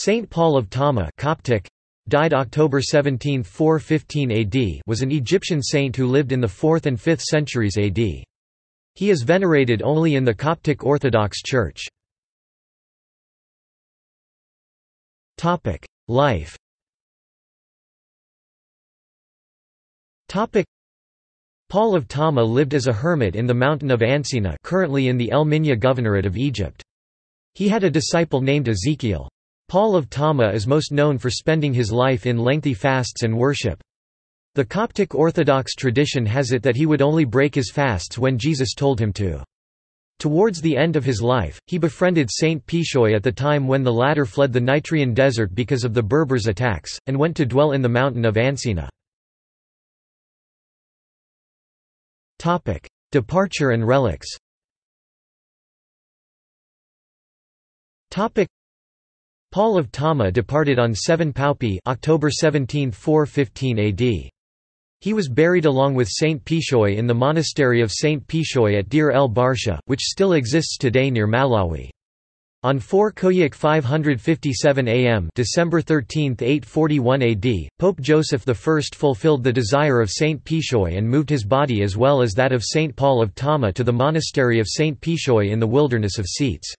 Saint Paul of Tammah Coptic, died October 17, 415 AD was an Egyptian saint who lived in the 4th and 5th centuries AD. He is venerated only in the Coptic Orthodox Church. Life Paul of Tammah lived as a hermit in the mountain of Ancina currently in the El Minya Governorate of Egypt. He had a disciple named Ezekiel. Paul of Tammah is most known for spending his life in lengthy fasts and worship. The Coptic Orthodox tradition has it that he would only break his fasts when Jesus told him to. Towards the end of his life, he befriended Saint Pishoy at the time when the latter fled the Nitrian desert because of the Berbers' attacks, and went to dwell in the mountain of Ancina. Departure and relics Paul of Tammah departed on 7 Paopi October 17, 415 AD. He was buried along with Saint Pishoy in the monastery of Saint Pishoy at Deir el Barsha, which still exists today near Mallawi. On 4 Koiak 557 AM December 13, 841 AD, Pope Joseph I fulfilled the desire of Saint Pishoy and moved his body as well as that of Saint Paul of Tammah to the monastery of Saint Pishoy in the wilderness of Scetis.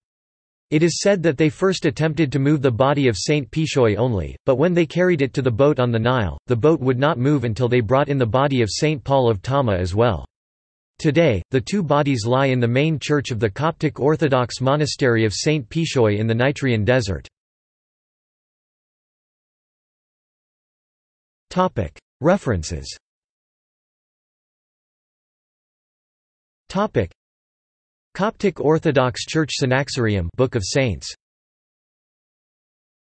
It is said that they first attempted to move the body of Saint Pishoy only, but when they carried it to the boat on the Nile, the boat would not move until they brought in the body of Saint Paul of Tammah as well. Today, the two bodies lie in the main church of the Coptic Orthodox monastery of Saint Pishoy in the Nitrian desert. References Coptic Orthodox Church Synaxarium Book of Saints